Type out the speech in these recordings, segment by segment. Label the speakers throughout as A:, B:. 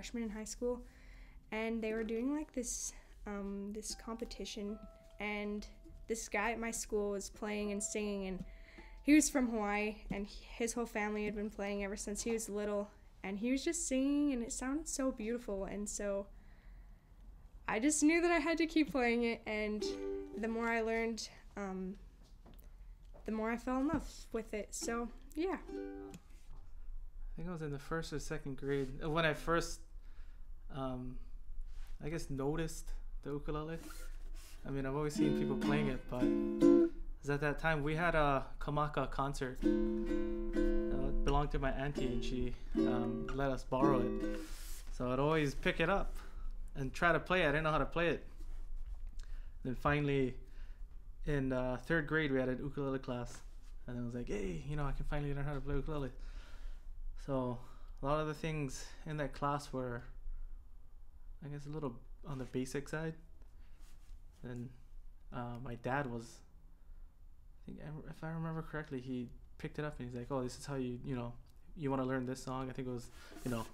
A: freshman in high school, and they were doing like this um, this competition, and this guy at my school was playing and singing, and he was from Hawaii, and his whole family had been playing ever since he was little, and he was just singing, and it sounded so beautiful, and so I just knew that I had to keep playing it, and the more I learned, um, the more I fell in love with it. So yeah.
B: I think I was in the first or second grade when I first, um, I guess, noticed the ukulele. I mean, I've always seen people playing it, but because at that time we had a Kamaka concert. Uh, it belonged to my auntie, and she um, let us borrow it. So I'd always pick it up and try to play it. I didn't know how to play it. Then finally, in uh, third grade, we had an ukulele class, and I was like, "Hey, you know, I can finally learn how to play ukulele." So a lot of the things in that class were, I guess, a little on the basic side. And uh, my dad was, I think, if I remember correctly, he picked it up and he's like, "Oh, this is how you, you know, you want to learn this song." I think it was, you know.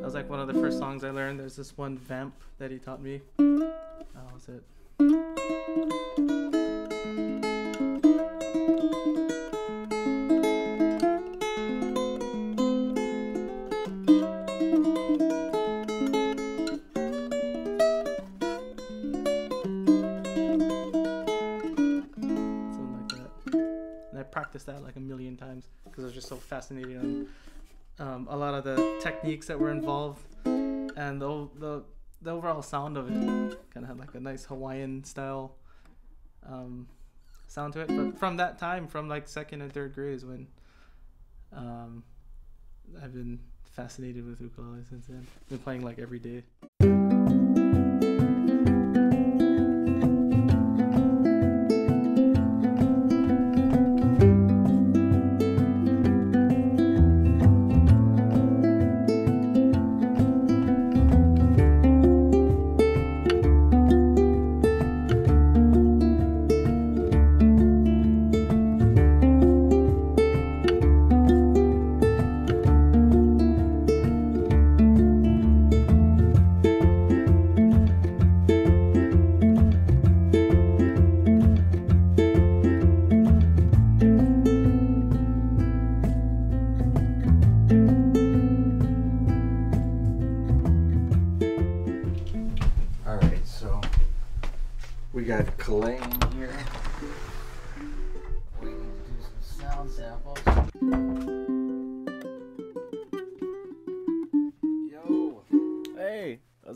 B: That was like one of the first songs I learned. There's this one vamp that he taught me. That was it. Fascinating on um, a lot of the techniques that were involved and the the, the overall sound of it kind of had like a nice Hawaiian style um, sound to it. But from that time, from like second and third grade, is when um, I've been fascinated with ukulele since then. Been playing like every day.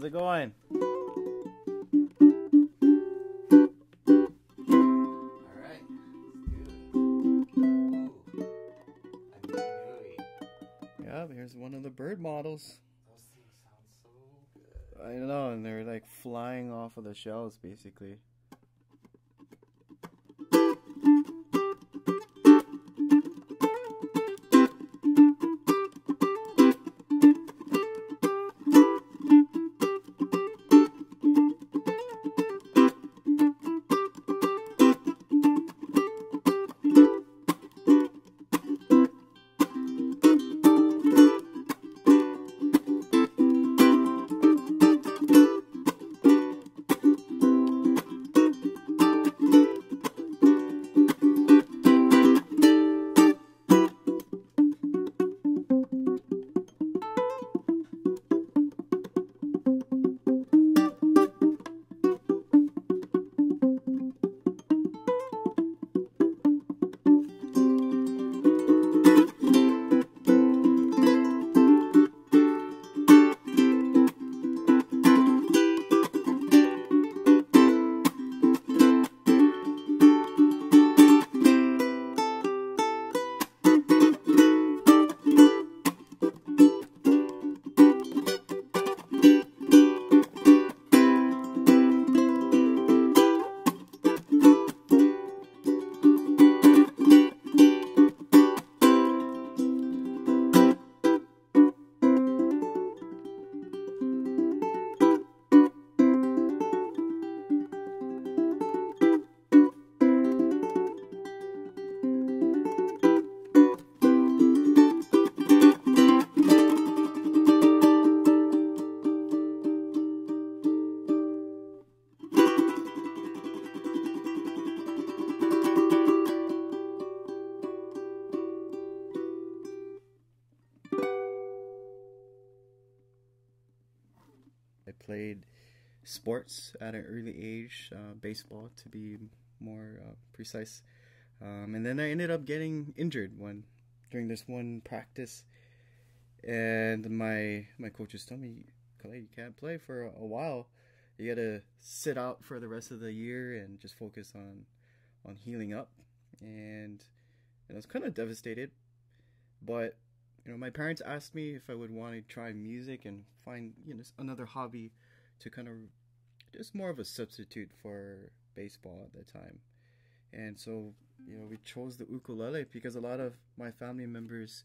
C: It going?
D: All right. Ooh. I mean, really,
C: Yeah, here's one of the bird models.
D: those things sound so good.
C: I know, and they're like flying off of the shells, basically. Sports at an early age, uh, baseball to be more uh, precise. Um, and then I ended up getting injured one during this one practice, and my my coaches told me, "Clay, you can't play for a while. You gotta sit out for the rest of the year and just focus on on healing up." And, and I was kind of devastated, but you know, my parents asked me if I would want to try music and find you know another hobby to kind of just more of a substitute for baseball at the time. And so, you know, we chose the ukulele because a lot of my family members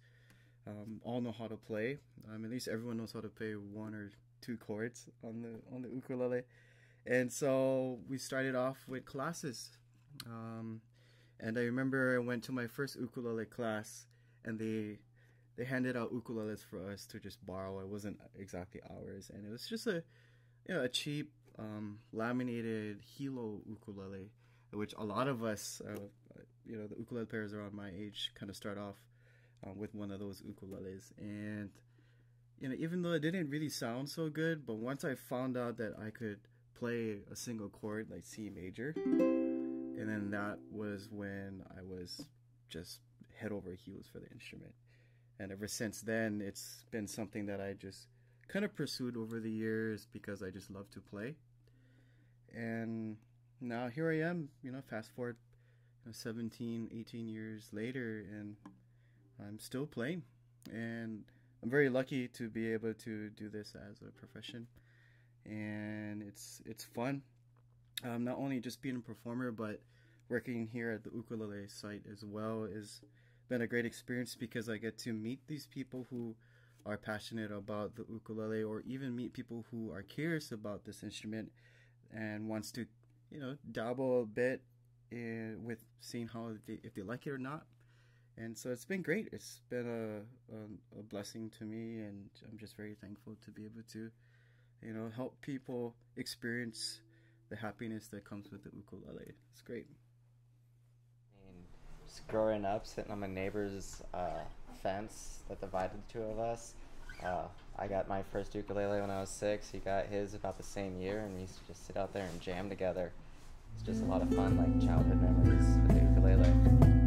C: um, all know how to play. Um, at least everyone knows how to play one or two chords on the on the ukulele. And so we started off with classes. Um, and I remember I went to my first ukulele class, and they they handed out ukuleles for us to just borrow. It wasn't exactly ours, and it was just a you know a cheap um, laminated Hilo ukulele, which a lot of us, uh, you know, the ukulele players around my age, kind of start off uh, with one of those ukuleles, and you know, even though it didn't really sound so good, but once I found out that I could play a single chord like C major and then that was when I was just head over heels for the instrument. And ever since then, it's been something that I just kind of pursued over the years because I just love to play. And now here I am, you know, fast forward you know, 17, 18 years later, and I'm still playing. And I'm very lucky to be able to do this as a profession. And it's it's fun um, not only just being a performer, but working here at the ukulele site as well has been a great experience because I get to meet these people who are passionate about the ukulele, or even meet people who are curious about this instrument and wants to, you know, dabble a bit in, with seeing how they, if they like it or not. And so it's been great. It's been a, a, a blessing to me, and I'm just very thankful to be able to, you know, help people experience the happiness that comes with the ukulele. It's great.
E: mean, just growing up, sitting on my neighbor's uh, fence that divided the two of us. Uh, I got my first ukulele when I was six. He got his about the same year, and we used to just sit out there and jam together. It's just a lot of fun, like childhood memories with the ukulele.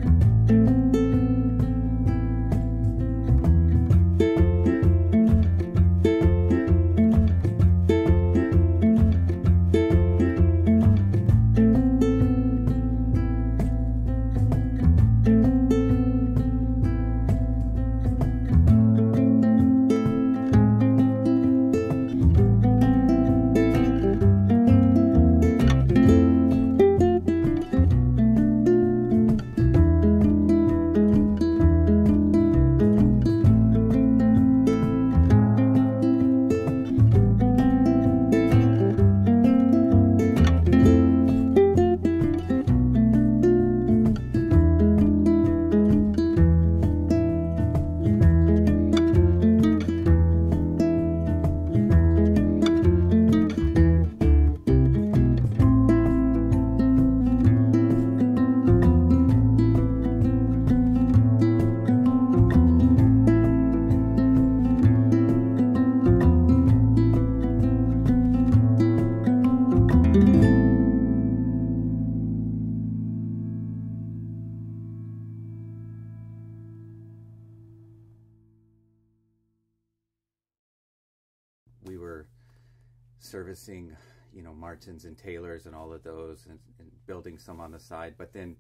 F: Servicing, you know, Martins and Taylors and all of those, and, and building some on the side. But then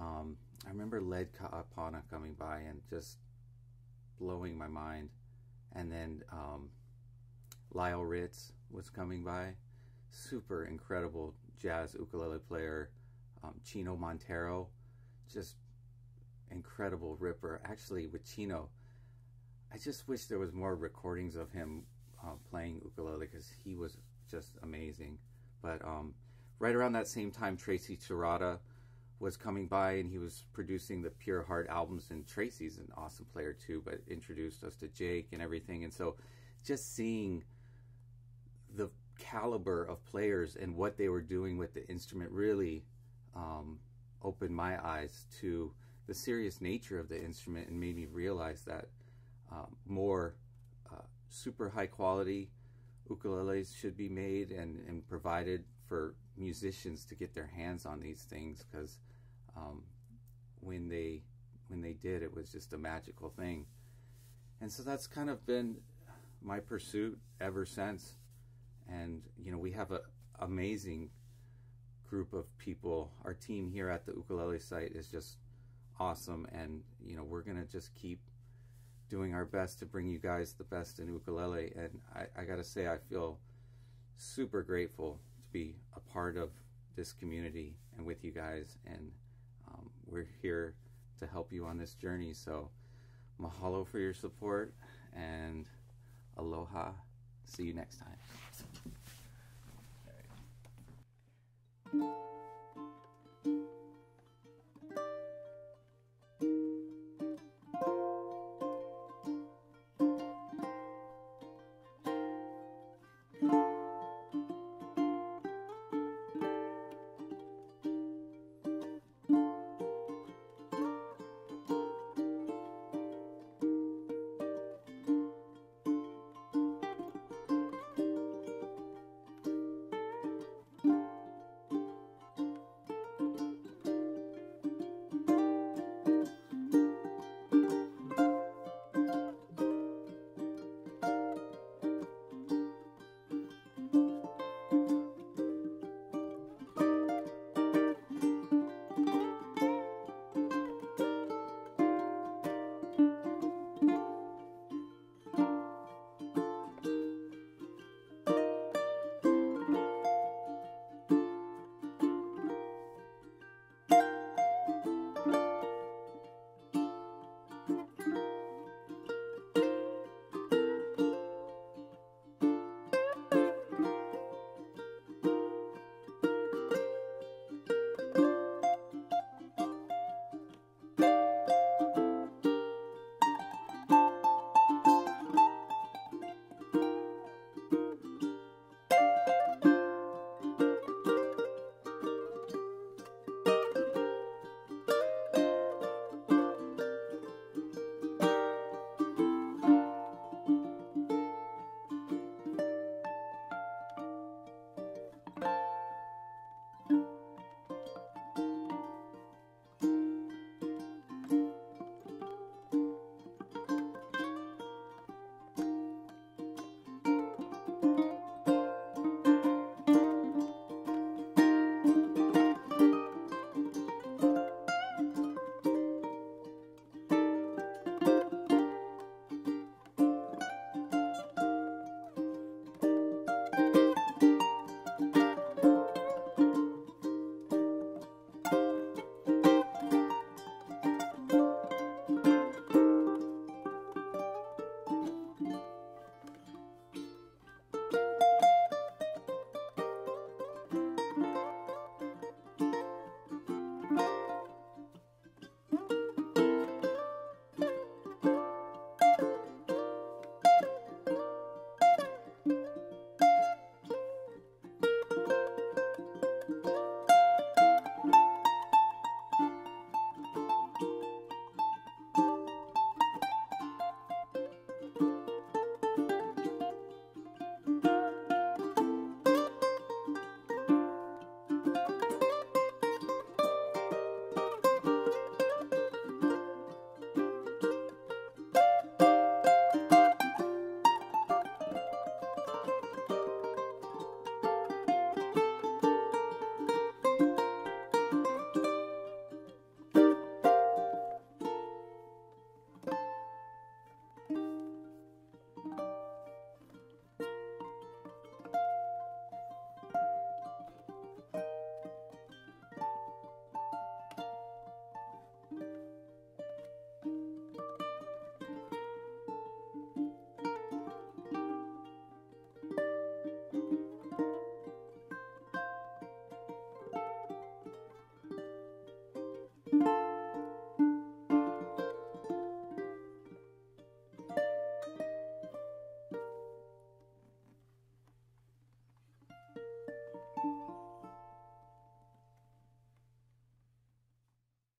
F: um, I remember Led Ka'apana coming by and just blowing my mind. And then um, Lyle Ritz was coming by, super incredible jazz ukulele player. Um, Chino Montero, just incredible ripper. Actually, with Chino, I just wish there was more recordings of him uh, playing ukulele because he was just amazing. But um, right around that same time, Tracy Terada was coming by and he was producing the Pure Heart albums. And Tracy's an awesome player too, but introduced us to Jake and everything. And so just seeing the caliber of players and what they were doing with the instrument really um, opened my eyes to the serious nature of the instrument and made me realize that um, more uh, super high quality ukuleles should be made and, and provided for musicians to get their hands on these things because um, when they when they did, it was just a magical thing. And so that's kind of been my pursuit ever since. And you know, we have a amazing group of people. Our team here at the ukulele site is just awesome, and you know, we're gonna just keep doing our best to bring you guys the best in ukulele. And I, I gotta say, I feel super grateful to be a part of this community and with you guys. And um, we're here to help you on this journey. So, mahalo for your support and aloha. See you next time.